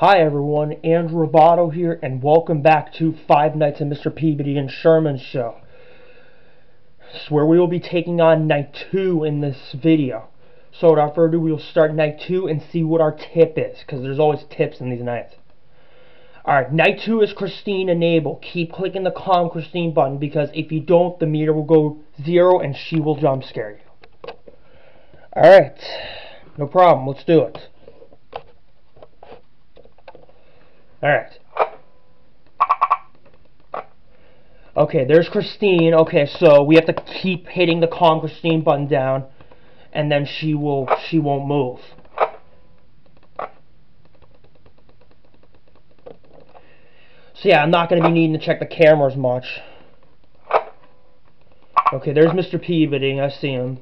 Hi everyone, Andrew Ribaudo here, and welcome back to Five Nights at Mr. Peabody and Sherman's show. This is where we will be taking on night two in this video. So without further ado, we will start night two and see what our tip is, because there's always tips in these nights. Alright, night two is Christine Enable. Keep clicking the calm Christine button, because if you don't, the meter will go zero and she will jump scare you. Alright, no problem, let's do it. Alright. Okay, there's Christine. Okay, so we have to keep hitting the calm Christine button down and then she will she won't move. So yeah, I'm not going to be needing to check the cameras much. Okay, there's Mr. Peabody. I see him.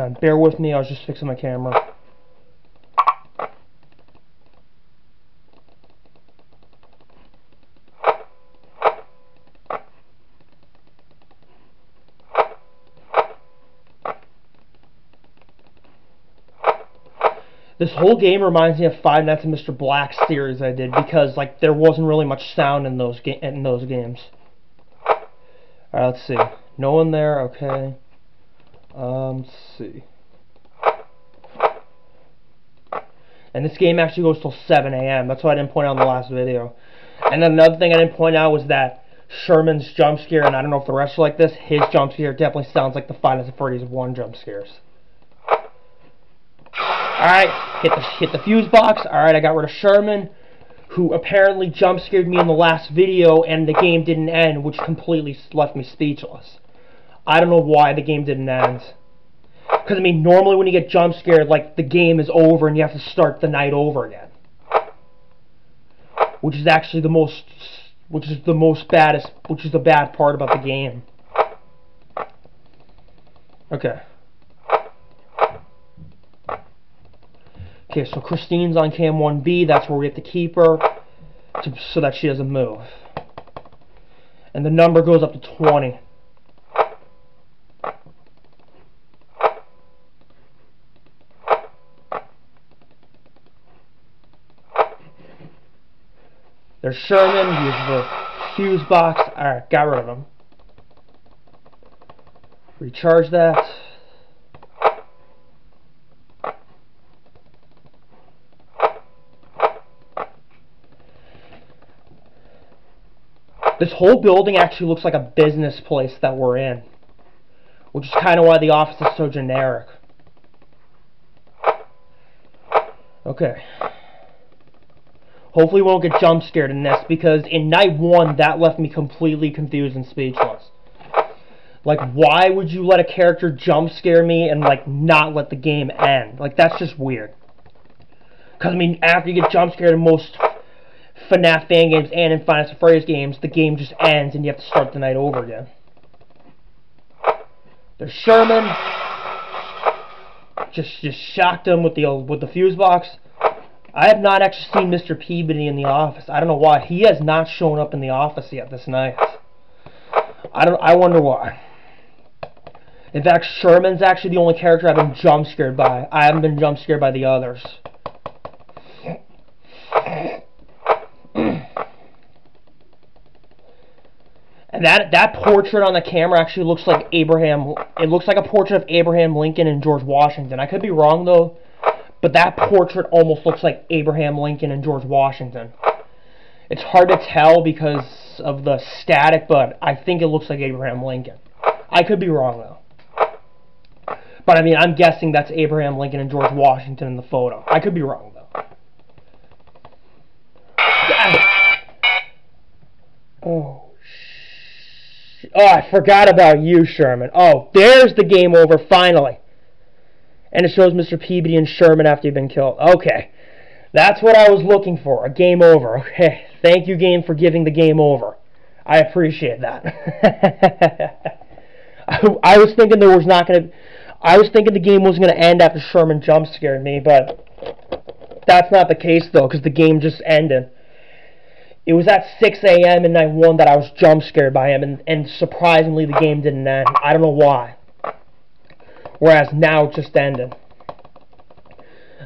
On, bear with me, I was just fixing my camera. This whole game reminds me of Five Nights at Mr. Black series I did because like there wasn't really much sound in those in those games. Alright, let's see. No one there, okay. Um, let's see. And this game actually goes till 7 a.m. That's what I didn't point out in the last video. And another thing I didn't point out was that Sherman's jump scare, and I don't know if the rest are like this, his jump scare definitely sounds like the Nights at Freddy's 1 jump scares. Alright, hit the, hit the fuse box. Alright, I got rid of Sherman, who apparently jump scared me in the last video, and the game didn't end, which completely left me speechless. I don't know why the game didn't end. Because, I mean, normally when you get jump scared, like, the game is over and you have to start the night over again. Which is actually the most, which is the most baddest, which is the bad part about the game. Okay. Okay, so Christine's on cam 1B, that's where we have to keep her, to, so that she doesn't move. And the number goes up to 20. There's Sherman, he's the fuse box. Alright, got rid of him. Recharge that. This whole building actually looks like a business place that we're in. Which is kind of why the office is so generic. Okay. Hopefully we won't get jump scared in this because in night one that left me completely confused and speechless. Like why would you let a character jump scare me and like not let the game end? Like that's just weird. Cause I mean after you get jump scared in most FNAF fan games and in Final Fantasy games, the game just ends and you have to start the night over again. There's Sherman. Just just shocked him with the with the fuse box. I have not actually seen Mr. Peabody in the office. I don't know why. He has not shown up in the office yet this night. I don't. I wonder why. In fact, Sherman's actually the only character I've been jump scared by. I haven't been jump scared by the others. And that that portrait on the camera actually looks like Abraham. It looks like a portrait of Abraham Lincoln and George Washington. I could be wrong though. But that portrait almost looks like Abraham Lincoln and George Washington. It's hard to tell because of the static, but I think it looks like Abraham Lincoln. I could be wrong, though. But, I mean, I'm guessing that's Abraham Lincoln and George Washington in the photo. I could be wrong, though. Oh, Oh, I forgot about you, Sherman. Oh, there's the game over, finally. And it shows Mr. Peabody and Sherman after you've been killed. Okay. That's what I was looking for. A game over. Okay. Thank you, game, for giving the game over. I appreciate that. I, I, was thinking there was not going to... I was thinking the game wasn't going to end after Sherman jump scared me, but... That's not the case, though, because the game just ended. it was at 6 a.m. in night one that I was jump scared by him, and, and surprisingly the game didn't end. I don't know why. Whereas now it just ended.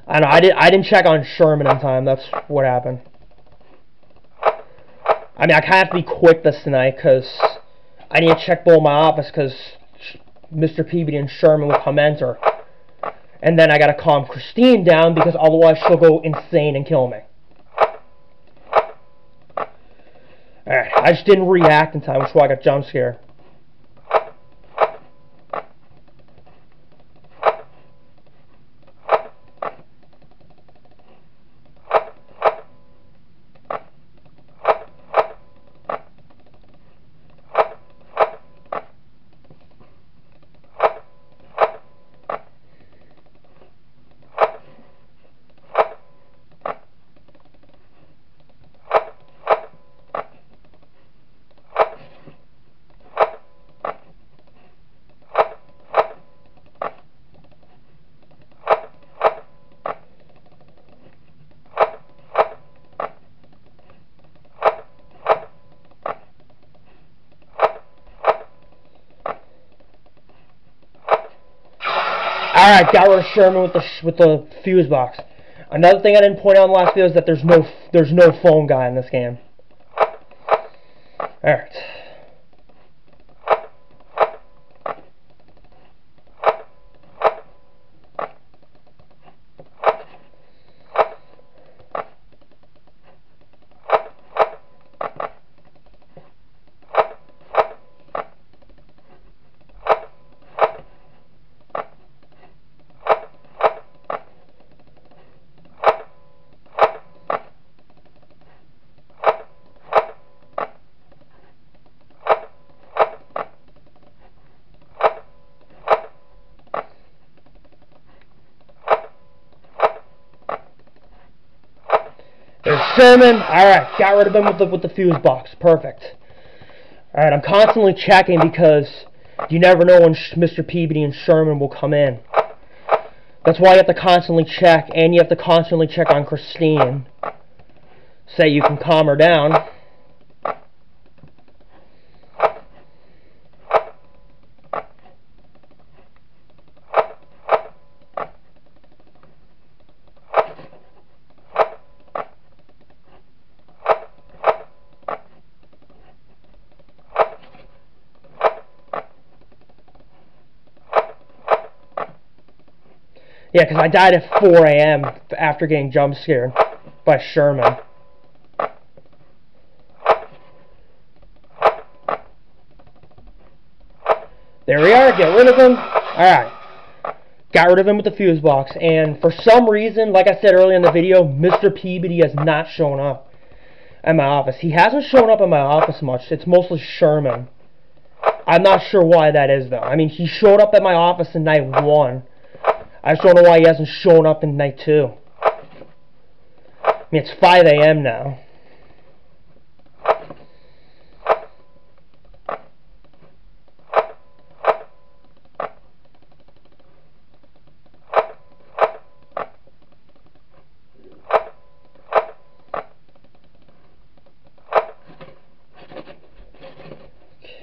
I know I did I didn't check on Sherman in time. That's what happened. I mean I kind of have to be quick this tonight because I need to check both my office because Mr. Peabody and Sherman will come enter. And then I gotta calm Christine down because otherwise she'll go insane and kill me. Alright, I just didn't react in time, which is why I got jump scared. Alright, got rid of Sherman with the with the fuse box. Another thing I didn't point out in the last video is that there's no there's no phone guy in this game. Alright. Sherman. Alright, got rid of him with the, with the fuse box. Perfect. Alright, I'm constantly checking because you never know when Mr. Peabody and Sherman will come in. That's why you have to constantly check, and you have to constantly check on Christine. Say you can calm her down. Yeah, because I died at 4 a.m. after getting jump scared by Sherman. There we are, get rid of him. Alright. Got rid of him with the fuse box. And for some reason, like I said earlier in the video, Mr. Peabody has not shown up at my office. He hasn't shown up at my office much. It's mostly Sherman. I'm not sure why that is, though. I mean, he showed up at my office in night one. I just don't know why he hasn't shown up in night two. I mean, it's 5 a.m. now.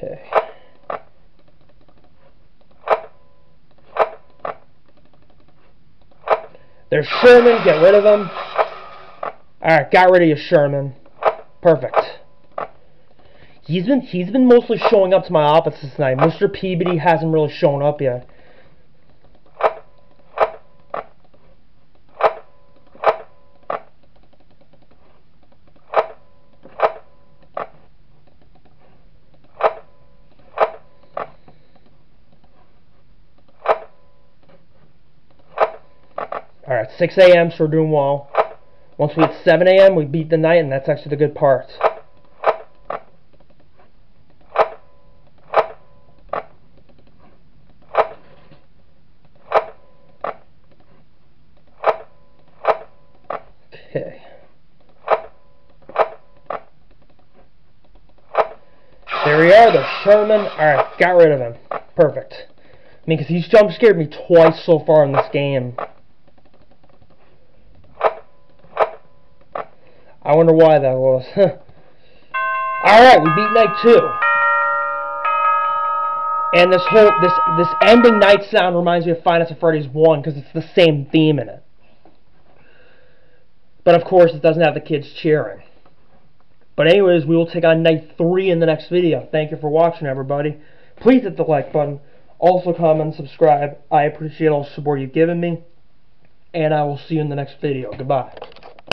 Okay. There's Sherman. Get rid of him. Alright, got rid of you, Sherman. Perfect. He's been he's been mostly showing up to my office tonight. Mr. Peabody hasn't really shown up yet. Alright, 6 a.m., so we're doing well. Once we hit 7 a.m., we beat the night, and that's actually the good part. Okay. There we are, the Sherman. Alright, got rid of him. Perfect. I mean, because he's jump scared me twice so far in this game. I wonder why that was. Alright, we beat night two. And this whole this this ending night sound reminds me of Nights at Freddy's 1 because it's the same theme in it. But of course it doesn't have the kids cheering. But anyways, we will take on night 3 in the next video. Thank you for watching everybody. Please hit the like button. Also comment subscribe. I appreciate all the support you've given me. And I will see you in the next video. Goodbye.